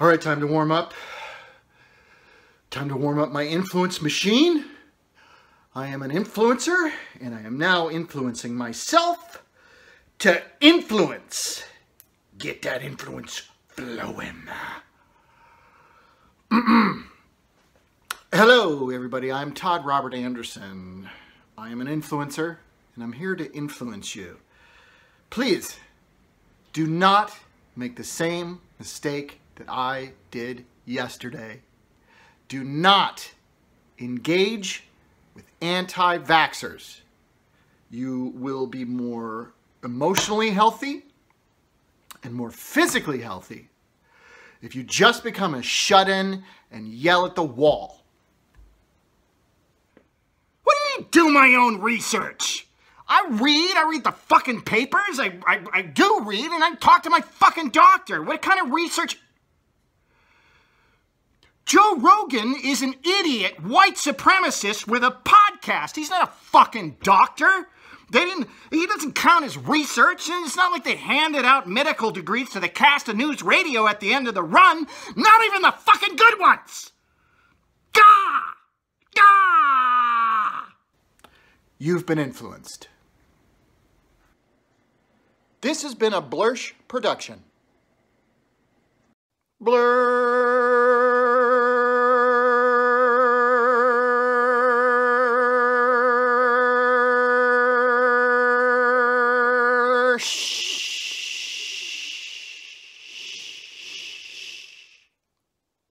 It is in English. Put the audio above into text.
All right, time to warm up. Time to warm up my influence machine. I am an influencer, and I am now influencing myself to influence. Get that influence flowing. Hello, everybody. I'm Todd Robert Anderson. I am an influencer, and I'm here to influence you. Please do not make the same mistake that I did yesterday. Do not engage with anti vaxxers. You will be more emotionally healthy and more physically healthy if you just become a shut in and yell at the wall. What do you do my own research? I read, I read the fucking papers, I, I, I do read, and I talk to my fucking doctor. What kind of research? Joe Rogan is an idiot white supremacist with a podcast. He's not a fucking doctor. They didn't, he doesn't count as research, and it's not like they handed out medical degrees to the cast of NewsRadio at the end of the run. Not even the fucking good ones. Gah! Gah! You've been influenced. This has been a Blursh production. Blur. Hirsch.